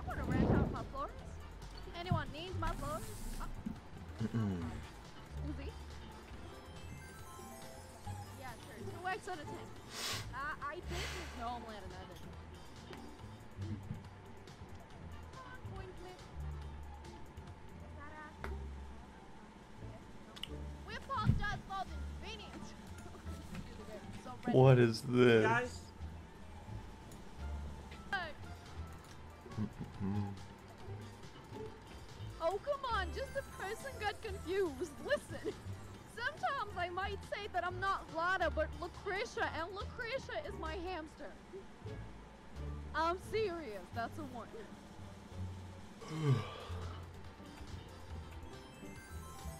I want to rent out my floors. Anyone needs my floors? Uh, Uzi? Yeah, sure. Two X out of ten. Uh, I think no, I'm letting in. Come on, coin flip. Ta-da. We apologize for the inconvenience. so ready. What is this? Might say that I'm not Lada, but Lucretia, and Lucretia is my hamster. I'm serious, that's a one.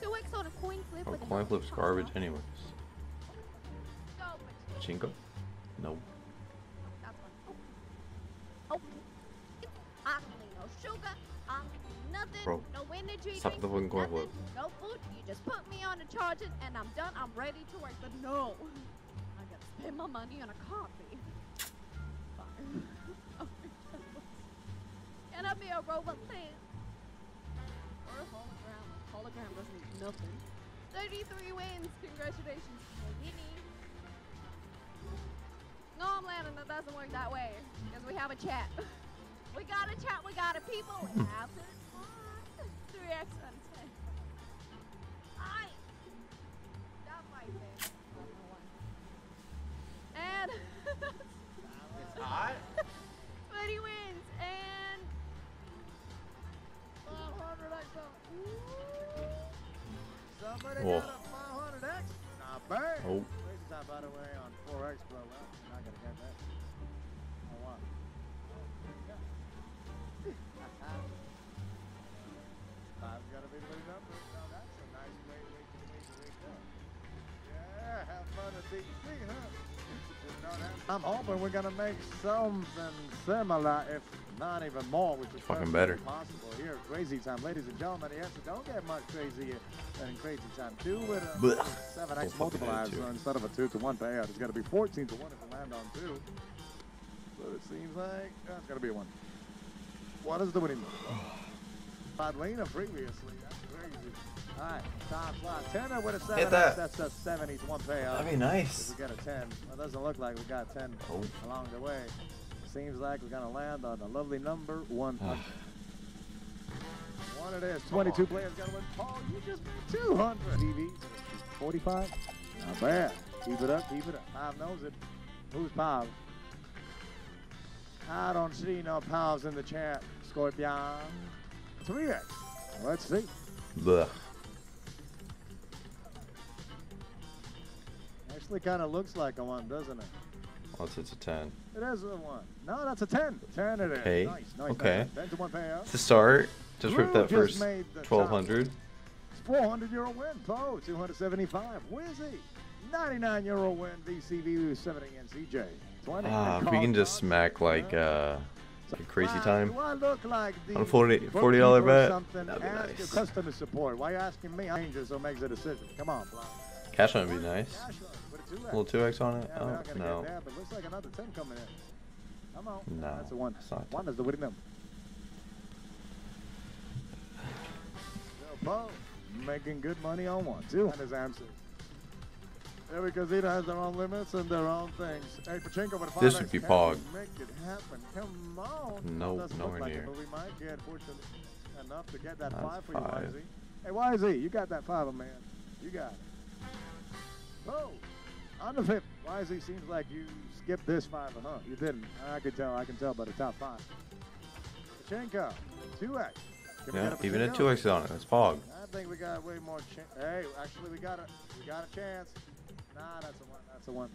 Two X on a coin flip. Oh, a coin flip's garbage anyways. Go, but- Chinko? No. Bro, no energy. stop the coin nothing, flip. No food. You just put me on a charger and I'm done. I'm ready to work. But no. I gotta spend my money on a coffee. Can I be a robot then? Or a hologram. Hologram doesn't need nothing. 33 wins. Congratulations, Winnie. No, I'm landing. That doesn't work that way. Because we have a chat. We got a chat. We got a people. We have to. Three X out ten. I. That might be. And. it's hot. 20 wins and 500 XO. Somebody Whoa. got a 500X? Not bad. Oh. Crazy time, by the way, on 4X, bro. Well, you're not going to get that. Oh, wow. Five's got to be blue number. Now, that's a nice way to make the way to wake up. Yeah, have fun at DC, huh? Didn't know that. I'm hoping we're going to make something similar, if not even more, which is Fucking better. Possible here, crazy time, ladies and gentlemen. Yes, it don't get much crazier than crazy time. Two with a Blech. seven Go X fucking multiplier, so instead of a two to one payout, it's got to be 14 to one if you land on two. But it seems like uh, it's got to be a one. What is the winning? Padlina previously. That's. All right, top slot. Tenner with a seven. X, that. That's a seven each one payout. That'd be If nice. we get a 10, well, it doesn't look like we got 10 Oh. along the way. Seems like we're going to land on a lovely number one. Ah. One it is. 22 players got to win. Paul, you just made 200. TV, 45. Not bad. Keep it up, keep it up. Pav knows it. Who's Pav? I don't see no Pavs in the chat. Scorpion. 3x. Let's see. Blech. Actually kind of looks like a one, doesn't it? Unless it's a 10. It is a one. No, that's a 10. 10 it is. Okay, Nice, nice. okay. nice. 10 to 1 payout. To start, just rip Drew that just first made the top 1200. It's 400 euro win. Poe, 275. Wizzy, 99 euro win. VCV 70 and CJ. 20. Ah, And if we can just smack like Yeah. Like crazy Why- time. I look like the On a 40 bookkeeper $40 or bet? That'd be Ask your nice. customer support. Why you asking me? I'm angel, so makes a decision. Come on, Blanc. Cash Hunt would be nice. Cash Hunt, with a little 2x on it? Yeah, Oh, no. that, but looks like another 10 coming in. Come on. No, That's a one. One is the winning number. Bo, making good money on one, too. And his answers. Every casino has their own limits and their own things. Hey, Pachinko with a 5X. This would be Pog. we Make it happen. Come on. No, Doesn't nowhere like near. It, we might get fortunate enough to get that That's five for five. you, YZ. Hey, YZ, you got that five, man. You got it. Bo, on the fifth. YZ seems like you skipped this five, huh? You didn't. I can tell. I can tell by the top five. Pachinko, 2X. Can Yeah, a even a 2x on it. That's Pog. I think we got way more chance. Hey, actually, we got a we got a chance. Nah, that's a one. That's a one.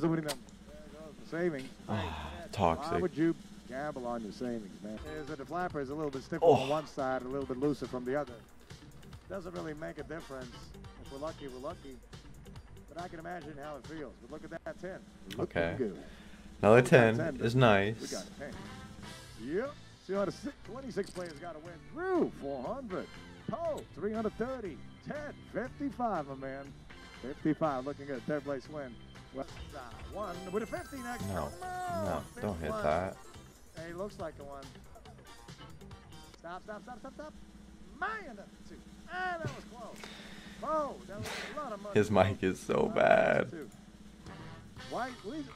The winning number. There the savings. Ah, Hey, man, Why would you gamble on your savings, man? Is that the flapper is a little bit stiffer Oh. on one side, a little bit looser from the other. Doesn't really make a difference. If we're lucky, we're lucky. But I can imagine how it feels. But look at that 10. Looking Okay. Good. Another 10 10, is We nice. got a 10. Yep. See how the 26 players got to win. Drew, 400. Poe, 330. 10, 55, my man. 55, looking good. Third place win. West side, one with a 50 next. No, Come no, don't hit 51. that. Hey, looks like a one. Stop, stop, stop, stop, stop. Man, that's two. And that was close. Oh, that was a lot of money. His mic is so bad. two. Y,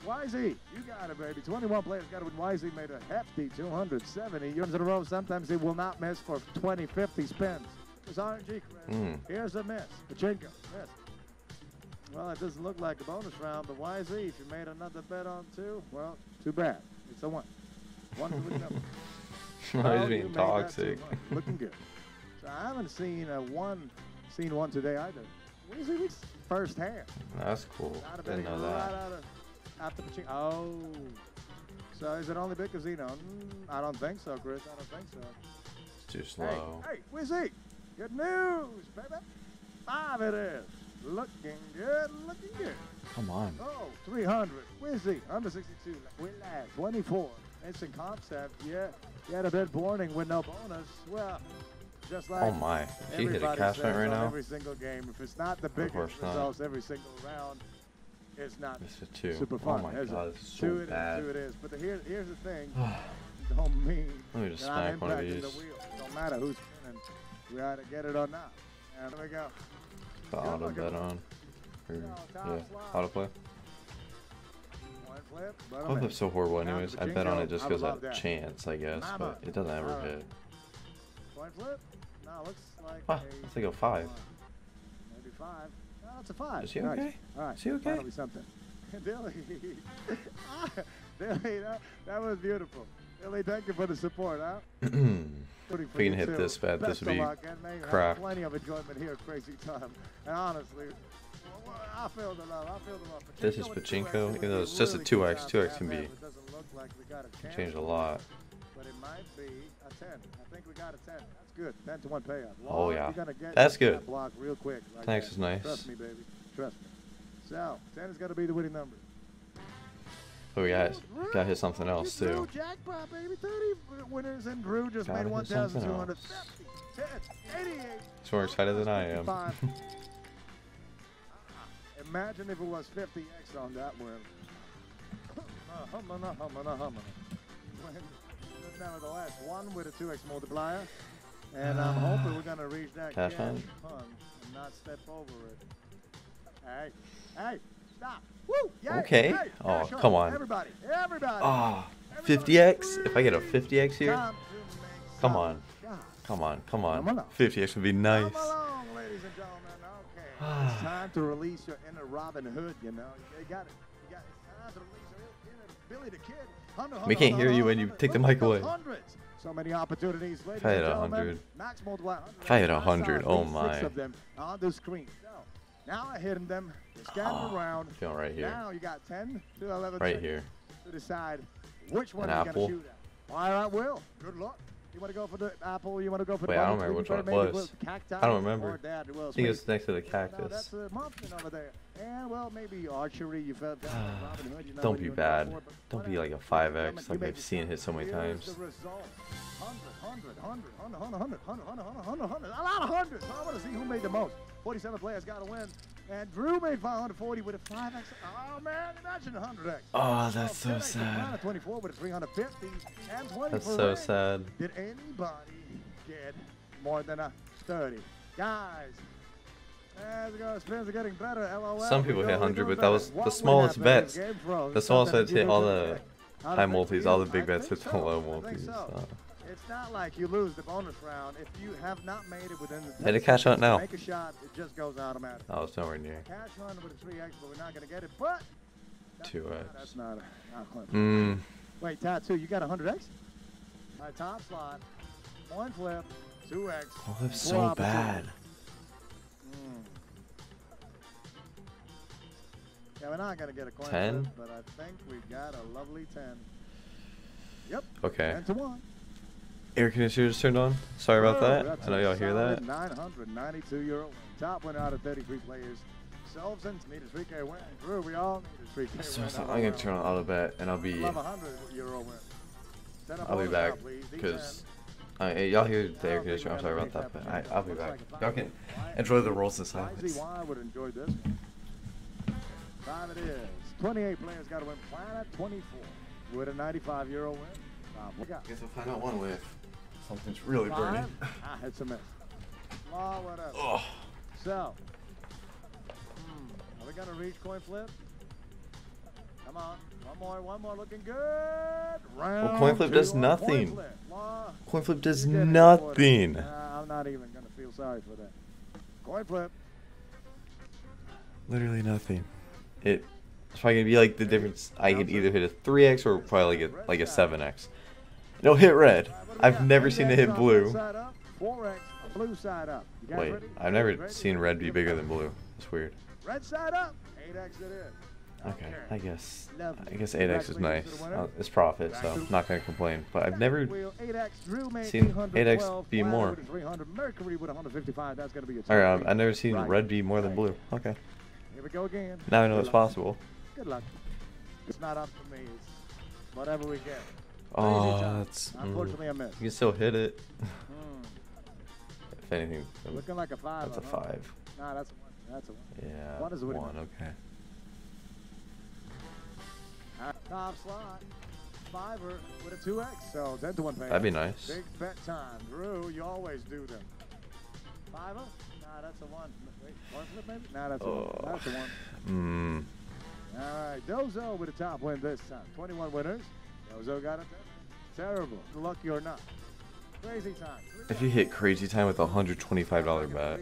YZ, you got it, baby. 21 players got it when YZ made a hefty 270 yards in a row. Sometimes he will not miss for 20, 50 spins. It's RNG, Chris. Mm. Here's a miss. Pachinko, miss. Well, it doesn't look like a bonus round, but YZ, if you made another bet on two, well, too bad. It's a one. One to the number. Oh, Well, he's being toxic. Looking good. So I haven't seen a one, seen one today either. Was first hand. That's cool. Didn't know right that. out of after Pachinko. Oh. So is it only big casino? Mm, I don't think so, Chris. I don't think so. It's too slow. Hey, hey, Wizzy. Good news, baby. Five it is. Looking good, looking good. Come on. Oh, 300. Wizzy, under 62. We last 24. Instant concept. Yeah, had a bit warning with no bonus. Well, just oh, like Oh my. If he hit a cash right now, Every single game. If it's not the biggest not. results every single round, it's not this is two. super Oh my is it? god, this is so two it is, bad. two it is. But the, here, here's the thing. don't mean Let me just that I'm smack one of these. the wheel. Don't matter who's spinning. We either get it or not. And there we go. The auto bet on. Or, yeah, autoplay. One flip. but I'm Autoplay's in. so horrible anyways. I bet on it just because of that. chance, I guess, but it doesn't ever hit. Coin flip? No, looks like Ah, a let's take a five. Maybe five. No, that's a five. Is he okay? All right. Is he okay? Finally something. Dilly. Dilly, that, that was beautiful. Dilly, thank you for the support, huh? If we can hit too. this bet, this would be luck, and may you have. Plenty of enjoyment here Crazy Time. And honestly, I feel the love. I feel the love. This is Pachinko, 2X even though it's just a 2x. 2x can be that. It doesn't look like we got a chance changed a lot. But it might be a 10. I think we got a 10. That's good. 10 to 1 payout. Oh, yeah. You're gonna get That's that good. block real quick. Like 10X that. is nice. Trust me, baby. Trust me. So, 10 is going to be the winning number. Oh, we got got hit something else too. Jackpot, baby. 30 winners, and Drew just Gotta made something 1,250. 10, 88. He's more excited than I am. Imagine if it was 50x on that win. Uh, humming, humming, humming. When, nevertheless, one with a 2x multiplier. And I'm hoping we're going to reach that Cash cash on? and not step over it. Hey, hey, stop. Woo! Yay, Okay. hey, Oh, come on. Everybody, everybody. Ah, 50x? If I get a 50x here, Time to make Come on. come on, come on. 50x would be nice. Come along, ladies and gentlemen. Okay. it's time to release your inner Robin Hood, you know. You got it. You got it. It's time to release your inner Billy the Kid. We can't hear you when you take the mic away. So many opportunities, ladies I had a hundred. If I had a hundred, oh my. Now I hit them. They're scattered Oh, around. Feeling right here. Now you got 10 to 11 Right here. to decide which one An you're going to shoot at. All right, Will. Good luck. You want to go for the apple? You want to go for Wait, the I don't remember which one it was. cacti I don't remember. Dad, I think Smith. it's next to the cactus. that's a muffin over there. And well, maybe archery. You felt Robin Hood. You know Don't be bad. but Don't be like a 5x like I've seen hit so many times. the result. 100, 100, 100, 100, 100, 100, 100, 100, 100, a lot of hundreds. I want to see who made the most. 47 players got to win. And Drew made 540 with a 5x. Oh, man, imagine 100x. Oh, that's oh, so sad. 24 with a 350 and 20 That's so Ray. sad. Did anybody get more than a 30? Guys, as it goes, spins are getting better. LOL. Some people hit 100, but that was the smallest happen if bets. game? The smallest Sometimes bets hit all the high does multis, all the big bets think hit the so. low I think multis. so. Uh, It's not like you lose the bonus round if you have not made it within the. Hit a 10 cash out now. Make a shot, it just goes automatic. I was nowhere near. Cash hunt with a 3x, but we're not going to get it. But. that's- 2x. That's not a. Not. Mmm. Wait, tattoo, you got a 100x? All right, top slot. one flip, 2x. Oh, that's so bad. Mm. Yeah, we're not going to get a coin 10? flip, but I think we got a lovely 10. Yep. Okay. 10 to 1. Air conditioner just turned on. Sorry about that. I know y'all hear that. 992 euro. Top winner out of 33 players. Selvson need a 3K win. Drew, we all need a 3K So, win. I'm gonna turn on auto bet and I'll be Love a 100 euro win. Set up I'll be back now, please. D10. because y'all hear the air conditioner. I'm sorry about that, but I, I'll be back. Y'all can enjoy the rolls in silence. YZY would enjoy this one. Five it is. 28 players got to win Planet 24 with a 95 euro win. Um, Guess I'll find out one with Something's really burning. Five. Ah, it's a miss. Law, whatever. Oh. So, hmm, are we gonna reach coin flip? Come on, one more, one more, looking good. Round coin flip two does nothing. Coin flip. Law, Coin flip does you get it, nothing. Porter. Nah, I'm not even gonna feel sorry for that. Coin flip. Literally nothing. It. It's probably gonna be like the difference. I could either hit a 3x or probably get like a 7x. It'll hit red. All right, what do we I've never seen it hit blue. one side up, 4x, blue side up. You guys Wait. I've never seen red be bigger than blue. It's weird. Red side up. 8x it is. Okay, I guess. I guess 8x is nice. to the winner. Uh, it's profit, so I'm not gonna complain. But I've never. Wheel 8X, Drew seen 8X be more. with a 300, Mercury with 155. That's gonna be a Alright, um, I've never seen red be more than blue. Okay. Here we go again. Now I know it's possible. Good luck. It's not up to me. It's whatever we get. Oh, that's. mm. Unfortunately, I missed. You can still hit it. Hmm. If anything, um, Looking like a five. that's a huh? five. Nah, that's a one. That's a one. Yeah. One is winning One. Okay. Right, Top slot. Fiver with a 2X. So 10 to 1 pay. That'd be nice. Big bet time. Drew, you always do them. Fiver? Nah, that's a one. Wait, one flip maybe? Nah, that's a Oh. one. That's a one. Mmm. All right, Dozo with a top win this time. 21 winners. Dozo got it. Terrible. Lucky or not. Crazy time. If you hit crazy time with a hundred twenty-five dollar bet,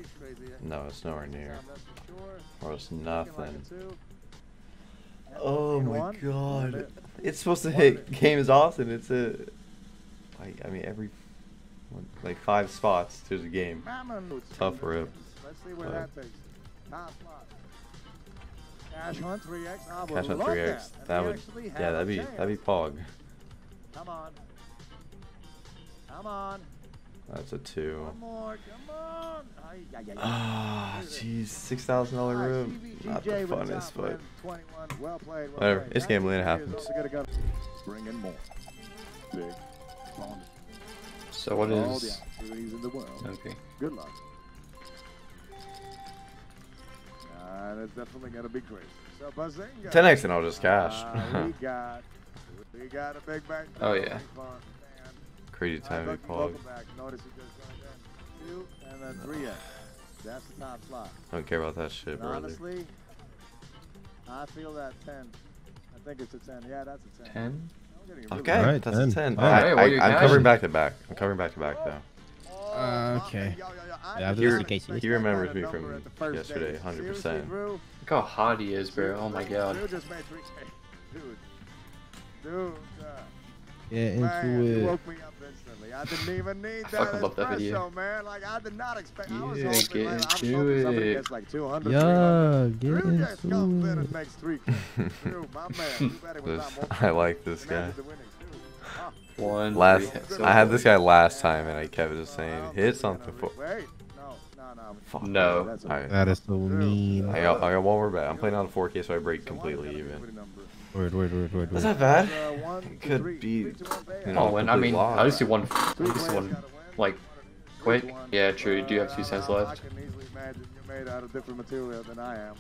no, it's nowhere near. Time, that's for sure. Or it's Looking like a nothing. Oh my god. It's supposed to hit games often. It's a. Like, I mean, every. one- Like five spots, to the game. Tough rip. Let's see where that takes. Top slot. Cash hunt 3X. Cash Hunt 3x. That, And That we would. Yeah, that'd be. That'd be Pog. Come on. Come on. That's a two. One more. Come on. Ay, ay, ay, ay. Ah, Look jeez, six thousand dollar All right, room. Not the funnest, but win, 21. Well played. Well Whatever, played. it's gambling, it happens. also gonna go. Bring in more. Big. bonus. So what All the is? opportunities in the world. Okay. Good luck. Uh, that's definitely gonna be crazy. So Bazinga. 10x and I'll just cash. We got, a big bank. Oh, yeah. Crazy time to Welcome, Pog. welcome back. Notice you just joined in. Two and then three X. That's the top slot. Don't care about that shit, And brother. honestly, I feel that ten. I think it's a ten. Yeah, that's a ten. Ten. I'm getting a really Okay, Alright, that's 10. a 10. Alright, I, I, I'm covering back to back. I'm covering back to back, though. Uh, okay. I Yeah, after did this, not Casey. expect He remembers me from number at the first yesterday, 100%. Look how hot he is, bro. Oh my god. Drew just made three. Dude. Dude. Uh, Get man, into you it. woke me up instantly. I didn't even need that fucking love that espresso, video. man. Like, I did not expect. I was Yeah, hoping, get like, I'm into hoping it. gets like 200, Yeah, get Drew just comes in into and makes three. kills. Drew, my man. You better was This. I like this guy. Imagine the winnings, too. One. Last, three, I had this guy last time, and I kept just saying, hit something we're for. Fuck. No. That's Alright. That is so mean. I got, I got one more bet. I'm playing on 4K, so I break completely even. pretty number. Word, word, word, word, That's word. not bad. Uh, It could be, Three, two, one, you know, Oh, and I mean, loss. I just see one. I just see one. like, quick. Yeah, true. You do have two Uh, cents left. I can easily imagine you're made out of different material than I am.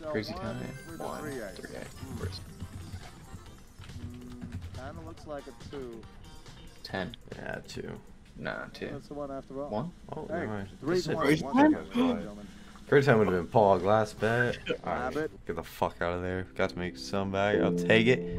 So Crazy time. with a One. three X. Three Hmm. First. Kind of looks like a two. Ten. Yeah, two. Nah, two. That's the one after all. One. Oh, Hey, never mind. three This to shit- one. Time? second. First time would have been Paul Last bet. Alright, get the fuck out of there. Got to make some bag. I'll take it.